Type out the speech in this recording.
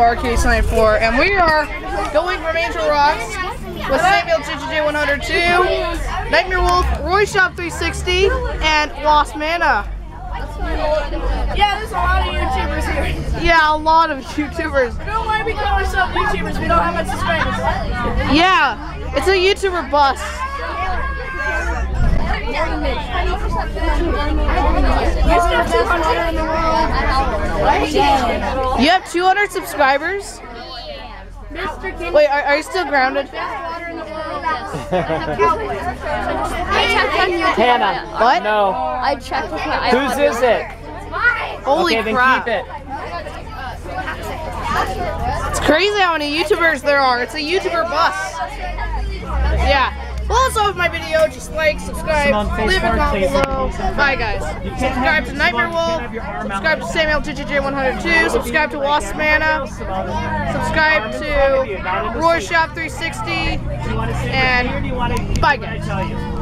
RK94, and we are going from Angel Rocks with Samuel GGJ 102, Nightmare Wolf, Roy Shop 360, and Wasp Mana. Yeah, there's a lot of YouTubers here. Yeah, a lot of YouTubers. We don't want to be call ourselves YouTubers. We don't have much subscribers. Yeah, it's a YouTuber bus. You still 200 in the world. You have 200 subscribers? Mr. King. Wait, are, are you still grounded? Hannah. What? No. I checked with my Whose iPhone. is it? Holy okay, crap. then keep it. It's crazy how many YouTubers there are. It's a YouTuber bus. Yeah. Well, that's all of my video. Just like, subscribe, leave a comment below. Bye, guys. Subscribe to Nightmare Wolf. can't have your arm out Subscribe to Samuel GGJ102. Subscribe to Wasp Mana. Subscribe to Roy Shop 360. Do you want to sit And right do you want to, bye, what did I guys.